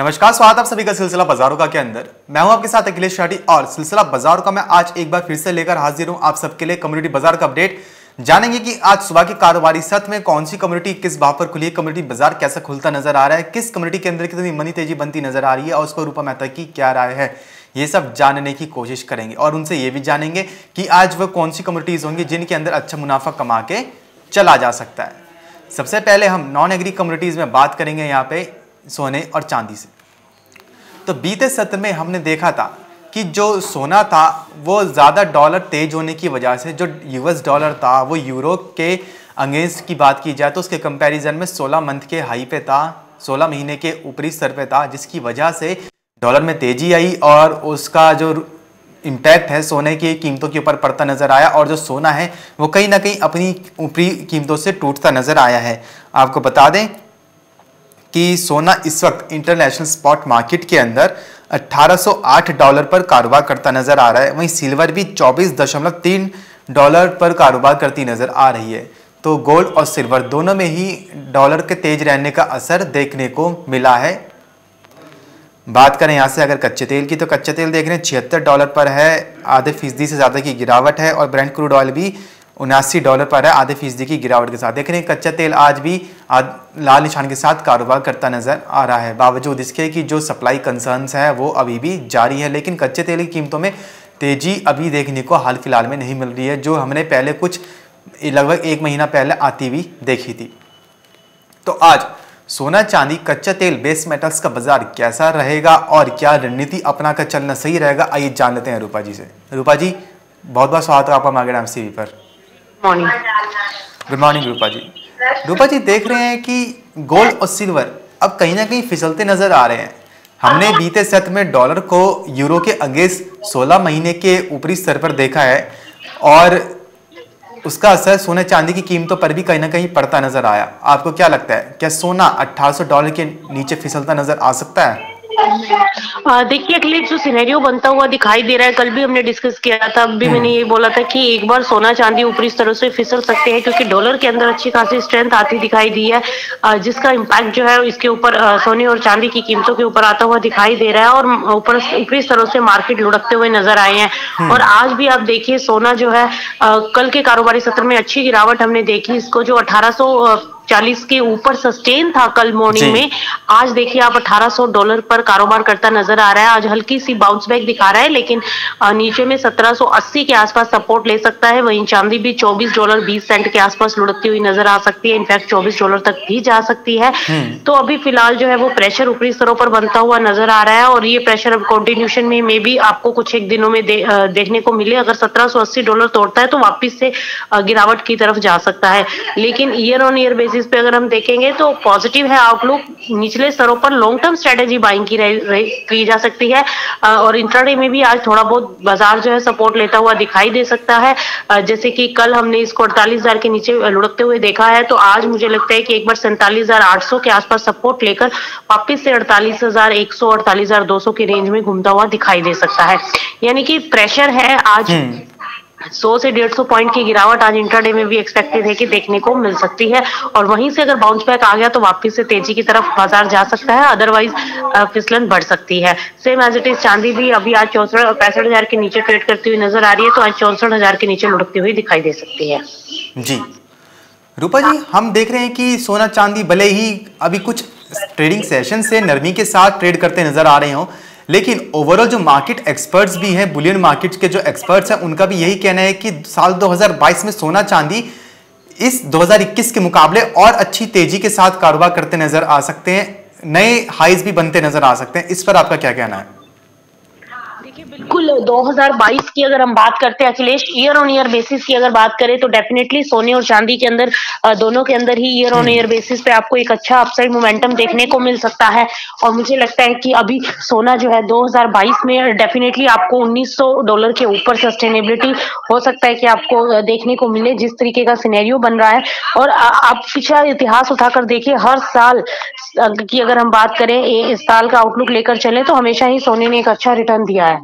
नमस्कार, स्वागत आप सभी का सिलसिला बाजारों का के अंदर। मैं हूँ आपके साथ अखिलेश शाटी और सिलसिला बाजारों का मैं आज एक बार फिर से लेकर हाजिर हूँ आप सबके लिए कम्युनिटी बाज़ार का अपडेट। जानेंगे कि आज सुबह की कारोबारी सत्र में कौन सी कम्युनिटी किस भाव पर खुली है, कम्युनिटी बाज़ार कैसा खुलता नज़र आ रहा है, किस कम्युनिटी के अंदर कितनी मनी तेज़ी बनती नज़र आ रही है और उस पर रूपा मेहता की क्या राय है, ये सब जानने की कोशिश करेंगे। और उनसे ये भी जानेंगे कि आज वह कौन सी कम्युनिटीज होंगी जिनके अंदर अच्छा मुनाफा कमा के चला जा सकता है। सबसे पहले हम नॉन एग्री कम्युनिटीज में बात करेंगे यहाँ पे। सोने और चांदी से। तो बीते सत्र में हमने देखा था कि जो सोना था, वो ज़्यादा डॉलर तेज होने की वजह से, जो यूएस डॉलर था, वो यूरो के अगेंस्ट की बात की जाए तो उसके कंपैरिजन में 16 मंथ के हाई पे था 16 महीने के ऊपरी स्तर पे था, जिसकी वजह से डॉलर में तेज़ी आई और उसका जो इम्पैक्ट है सोने की कीमतों के ऊपर पड़ता नज़र आया और जो सोना है, वो कहीं ना कहीं अपनी ऊपरी कीमतों से टूटता नज़र आया है। आपको बता दें कि सोना इस वक्त इंटरनेशनल स्पॉट मार्केट के अंदर 1808 डॉलर पर कारोबार करता नज़र आ रहा है। वहीं सिल्वर भी 24.3 डॉलर पर कारोबार करती नज़र आ रही है। तो गोल्ड और सिल्वर दोनों में ही डॉलर के तेज रहने का असर देखने को मिला है। बात करें यहाँ से अगर कच्चे तेल की तो कच्चे तेल देख रहे हैं छिहत्तर डॉलर पर है। आधे फ़ीसदी से ज़्यादा की गिरावट है और ब्रेंड क्रूड ऑयल भी उनासी डॉलर पर है आधे फ़ीसदी की गिरावट के साथ। देख रहे हैं कच्चा तेल आज भी आद, लाल निशान के साथ कारोबार करता नज़र आ रहा है। बावजूद इसके कि जो सप्लाई कंसर्न्स है वो अभी भी जारी है लेकिन कच्चे तेल की कीमतों में तेज़ी अभी देखने को हाल फ़िलहाल में नहीं मिल रही है जो हमने पहले कुछ लगभग एक महीना पहले आती हुई देखी थी। तो आज सोना चांदी कच्चा तेल बेस मेटल्स का बाज़ार कैसा रहेगा और क्या रणनीति अपना कर चलना सही रहेगा आइए जान लेते हैं रूपा जी से। रूपा जी बहुत बहुत स्वागत है आपका मार्केट एम पर। Morning good morning Rupa ji Rupa ji देख रहे हैं कि गोल्ड और सिल्वर अब कहीं ना कहीं फिसलते नज़र आ रहे हैं। हमने बीते सत्र में डॉलर को यूरो के अगेंस्ट 16 महीने के ऊपरी स्तर पर देखा है और उसका असर सोने चांदी की कीमतों पर भी कहीं ना कहीं पड़ता नज़र आया। आपको क्या लगता है, क्या सोना 1800 डॉलर के नीचे फिसलता नज़र आ सकता है? देखिए अखिलेश जो सिनेरियो बनता हुआ दिखाई दे रहा है कल भी हमने डिस्कस किया था अभी मैंने ये बोला था कि एक बार सोना चांदी ऊपरी स्तरों से फिसल सकते हैं क्योंकि डॉलर के अंदर अच्छी खासी स्ट्रेंथ आती दिखाई दी है जिसका इम्पैक्ट जो है इसके ऊपर सोने और चांदी की कीमतों के ऊपर आता हुआ दिखाई दे रहा है और ऊपर ऊपरी स्तरों से मार्केट लुढ़कते हुए नज़र आए हैं हम्म। और आज भी आप देखिए सोना जो है कल के कारोबारी सत्र में अच्छी गिरावट हमने देखी इसको जो अठारह सौ चालीस के ऊपर सस्टेन था कल मॉर्निंग में। आज देखिए आप 1800 डॉलर पर कारोबार करता नज़र आ रहा है। आज हल्की सी बाउंस बैक दिखा रहा है लेकिन नीचे में 1780 के आसपास सपोर्ट ले सकता है। वहीं चांदी भी 24 डॉलर 20 सेंट के आसपास लुढ़कती हुई नज़र आ सकती है। इनफैक्ट 24 डॉलर तक भी जा सकती है। हम्म। तो अभी फ़िलहाल जो है वो प्रेशर ऊपरी स्तरों पर बनता हुआ नज़र आ रहा है और ये प्रेशर अब कॉन्टिन्यूशन में मे भी आपको कुछ एक दिनों में दे, देखने को मिले। अगर सत्रह सौ अस्सी डॉलर तोड़ता है तो वापिस से गिरावट की तरफ़ जा सकता है। लेकिन ईयर ऑन ईयर बेसिस पे अगर हम देखेंगे तो पॉजिटिव है आउटलुक निचले स्तरों पर लॉन्ग टर्म स्ट्रेटेजी बाइंग की रह, रह, की जा सकती है। और इंट्राडे में भी आज थोड़ा बहुत बाज़ार जो है सपोर्ट लेता हुआ दिखाई दे सकता है। जैसे कि कल हमने इसको अड़तालीस के नीचे लुढ़कते हुए देखा है तो आज मुझे लगता है कि एक बार सैंतालीस के आसपास सपोर्ट लेकर वापिस से अड़तालीस हज़ार एक सौ अड़तालीस हज़ार दो सौ के रेंज में घूमता हुआ दिखाई दे सकता है। यानी कि प्रेशर है आज। हम्म। सौ से डेढ़ सौ पॉइंट की गिरावट आज इंटरडे में भी एक्सपेक्टेड है कि देखने को मिल सकती है। और वहीं से अगर बाउंस बैक आ गया तो वापस से तेज़ी की तरफ़ बाज़ार जा सकता है। अदरवाइज़ फिसलन बढ़ सकती है। सेम एज इट इज़ चांदी भी अभी आज चौसठ, पैंसठ हज़ार के नीचे ट्रेड करती हुई नज़र आ रही है तो आज चौसठ हज़ार के नीचे लुढ़कती हुई दिखाई दे सकती है। जी। रूपा जी, हम देख रहे हैं कि सोना चांदी भले ही अभी कुछ ट्रेडिंग सेशन से नरमी के साथ ट्रेड करते नज़र आ रहे हो लेकिन ओवरऑल जो मार्केट एक्सपर्ट्स भी हैं बुलियन मार्केट के जो एक्सपर्ट्स हैं, उनका भी यही कहना है कि साल 2022 में सोना चांदी इस 2021 के मुकाबले और अच्छी तेज़ी के साथ कारोबार करते नज़र आ सकते हैं, नए हाइज भी बनते नज़र आ सकते हैं। इस पर आपका क्या कहना है? बिल्कुल। 2022 की अगर हम बात करते हैं Akhilesh year on year basis की अगर बात करें तो डेफिनेटली सोने और चांदी के अंदर दोनों के अंदर ही ईयर ऑन ईयर बेसिस पे आपको एक अच्छा अपसाइड मोमेंटम देखने को मिल सकता है। और मुझे लगता है कि अभी सोना जो है 2022 में डेफिनेटली आपको 1900 डॉलर के ऊपर सस्टेनेबिलिटी हो सकता है कि आपको देखने को मिले जिस तरीके का सिनेरियो बन रहा है। और आप पिछला इतिहास उठाकर देखिए हर साल की अगर हम बात करें इस साल का आउटलुक लेकर चले तो हमेशा ही सोने ने एक अच्छा रिटर्न दिया है।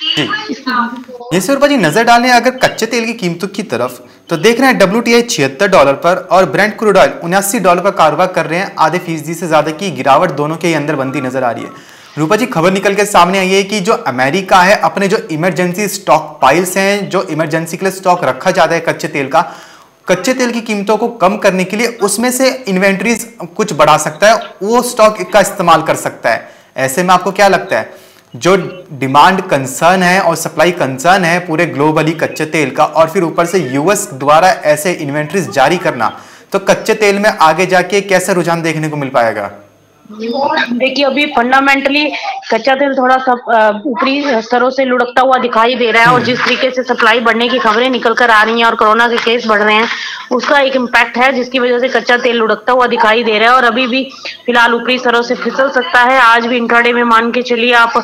जैसे जी, नज़र डालें अगर कच्चे तेल की कीमतों की तरफ़ तो देख रहे हैं डब्ल्यू टी आई छिहत्तर डॉलर पर और ब्रांड क्रूड ऑयल उन्यासी डॉलर पर कारोबार कर रहे हैं। आधे फ़ीसदी से ज़्यादा की गिरावट दोनों के अंदर बनती नज़र आ रही है। रूपा जी, खबर निकल के सामने आई है कि जो अमेरिका है, अपने जो इमरजेंसी स्टॉक पाइल्स हैं, जो इमरजेंसी के लिए स्टॉक रखा जाता है कच्चे तेल का, कच्चे तेल की कीमतों को कम करने के लिए उसमें से इन्वेंट्रीज कुछ बढ़ा सकता है, वो स्टॉक का इस्तेमाल कर सकता है। ऐसे में आपको क्या लगता है? जो डिमांड कंसर्न है और सप्लाई कंसर्न है, पूरे ग्लोबली कच्चे तेल का, और फिर ऊपर से यूएस द्वारा ऐसे इन्वेंट्रीज जारी करना तो कच्चे तेल में आगे जाके कैसा रुझान देखने को मिल पाएगा? देखिए, अभी फंडामेंटली कच्चा तेल थोड़ा सा ऊपरी स्तरों से लुढ़कता हुआ दिखाई दे रहा है और जिस तरीके से सप्लाई बढ़ने की खबरें निकल कर आ रही हैं और कोरोना के केस बढ़ रहे हैं, उसका एक इम्पैक्ट है जिसकी वजह से कच्चा तेल लुढ़कता हुआ दिखाई दे रहा है और अभी भी फ़िलहाल ऊपरी स्तरों से फिसल सकता है। आज भी इंट्राडे में मान के चलिए आप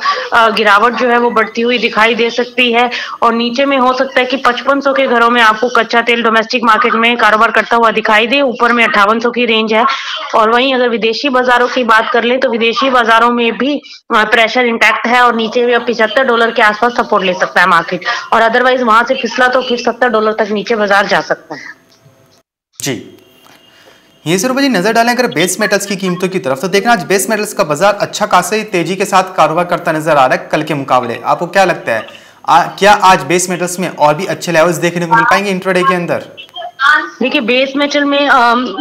गिरावट जो है वो बढ़ती हुई दिखाई दे सकती है और नीचे में हो सकता है कि पचपन के घरों में आपको कच्चा तेल डोमेस्टिक मार्केट में कारोबार करता हुआ दिखाई दे। ऊपर में अट्ठावन की रेंज है और वहीं अगर विदेशी बाजारों की बात कर ले तो विदेशी बाजारों में भी प्रेशर इंटैक्ट है और नीचे भी अब पिछहत्तर डॉलर के आसपास सपोर्ट ले सकता है मार्केट और अदरवाइज़ वहाँ से फिसला तो फिर सत्तर डॉलर तक नीचे बाज़ार जा सकता है। जी। ये सर जी नज़र डालें अगर बेस मेटल्स की कीमतों की तरफ़ तो देखना आज बेस मेटल्स का बाज़ार अच्छा खासा ही तेज़ी के साथ कारोबार करता नज़र आ रहा है कल के मुकाबले। आपको क्या लगता है? आ, क्या आज बेस मेटल्स में और भी अच्छे लेवल्स देखने को मिल पाएँगे इंट्राडे के अंदर? देखिए बेस मेटल में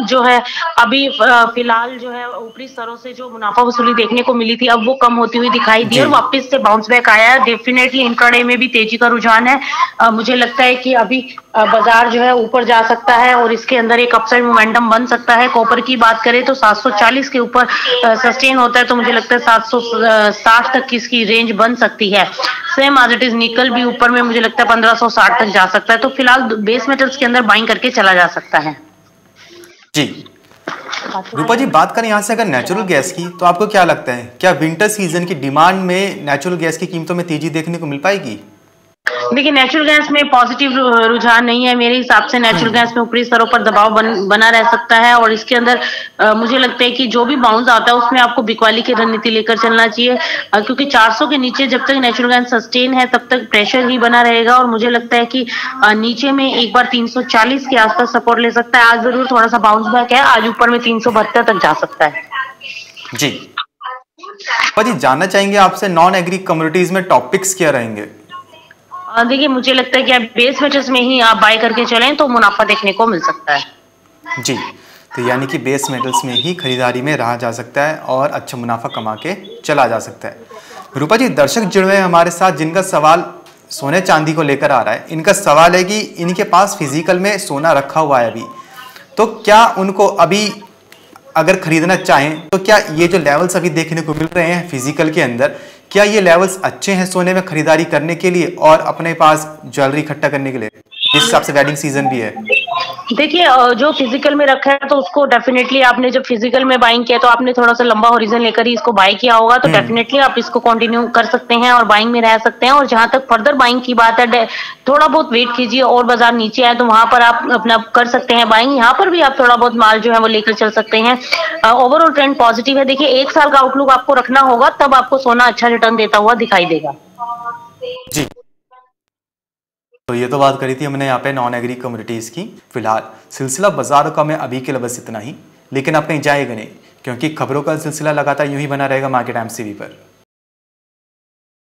जो है अभी फ़िलहाल जो है ऊपरी स्तरों से जो मुनाफा वसूली देखने को मिली थी अब वो कम होती हुई दिखाई दी और वापस से बाउंस बैक आया है। डेफिनेटली इंट्राडे में भी तेज़ी का रुझान है। मुझे लगता है कि अभी बाज़ार जो है ऊपर जा सकता है और इसके अंदर एक अपसाइड मोमेंटम बन सकता है। कॉपर की बात करें तो 740 के ऊपर सस्टेन होता है तो मुझे लगता है 760 तक की इसकी रेंज बन सकती है। सेम आज इट इज़ निकल भी ऊपर में मुझे लगता है 1560 तक जा सकता है। तो फ़िलहाल बेस मेटल्स के अंदर बाइंग करके चला जा सकता है। जी। रूपा जी, बात करें यहाँ से अगर नेचुरल गैस की तो आपको क्या लगता है? क्या विंटर सीज़न की डिमांड में नेचुरल गैस की कीमतों में तेज़ी देखने को मिल पाएगी? देखिए नेचुरल गैस में पॉजिटिव रुझान नहीं है मेरे हिसाब से। नेचुरल गैस में ऊपरी स्तरों पर दबाव बन, बना रह सकता है और इसके अंदर आ, मुझे लगता है कि जो भी बाउंस आता है उसमें आपको बिकवाली की रणनीति लेकर चलना चाहिए। क्योंकि 400 के नीचे जब तक नेचुरल गैस सस्टेन है तब तक प्रेशर ही बना रहेगा और मुझे लगता है कि नीचे में एक बार तीन सौ चालीस के आसपास सपोर्ट ले सकता है। आज ज़रूर थोड़ा सा बाउंस बैक है आज ऊपर में तीन सौ बहत्तर तक जा सकता है। जी। जी जानना चाहेंगे आपसे नॉन एग्री कम्युनिटीज में टॉपिक्स क्या रहेंगे? देखिए, मुझे लगता है कि आप बेस मेटल्स में ही आप बाय करके चलें तो मुनाफा देखने को मिल सकता है। जी तो यानी कि बेस मेटल्स में ही खरीदारी में रहा जा सकता है और अच्छा मुनाफा कमा के चला जा सकता है। रूपा जी, दर्शक जुड़े हुए हमारे साथ, जिनका सवाल सोने चांदी को लेकर आ रहा है। इनका सवाल है कि इनके पास फ़िज़िकल में सोना रखा हुआ है अभी। तो क्या उनको अभी अगर खरीदना चाहें तो क्या ये जो लेवल्स अभी देखने को मिल रहे हैं फ़िज़िकल के अंदर क्या ये लेवल्स अच्छे हैं सोने में खरीदारी करने के लिए और अपने पास ज्वेलरी इकट्ठा करने के लिए? जिस हिसाब से वेडिंग सीज़न भी है। देखिए जो फ़िज़िकल में रखा है तो उसको डेफिनेटली आपने जब फ़िज़िकल में बाइंग किया तो आपने थोड़ा सा लंबा होरिजन लेकर ही इसको बाय किया होगा। तो डेफिनेटली हम्म। आप इसको कंटिन्यू कर सकते हैं और बाइंग में रह सकते हैं। और जहाँ तक फर्दर बाइंग की बात है थोड़ा बहुत वेट कीजिए और बाज़ार नीचे आए तो वहाँ पर आप अपना कर सकते हैं बाइंग यहाँ पर भी आप थोड़ा बहुत माल जो है वो लेकर चल सकते हैं। ओवरऑल ट्रेंड पॉजिटिव है। देखिए एक साल का आउटलुक आपको रखना होगा तब आपको सोना अच्छा रिटर्न देता हुआ दिखाई देगा। जी। तो ये तो बात करी थी हमने यहाँ पे नॉन एग्री कम्युनिटीज़ की। फ़िलहाल, सिलसिला बाजारों का मैं अभी के लिए बस इतना ही, लेकिन आप कहीं जाएगा नहीं, क्योंकि खबरों का सिलसिला लगातार यूँ ही बना रहेगा मार्केट एम पर।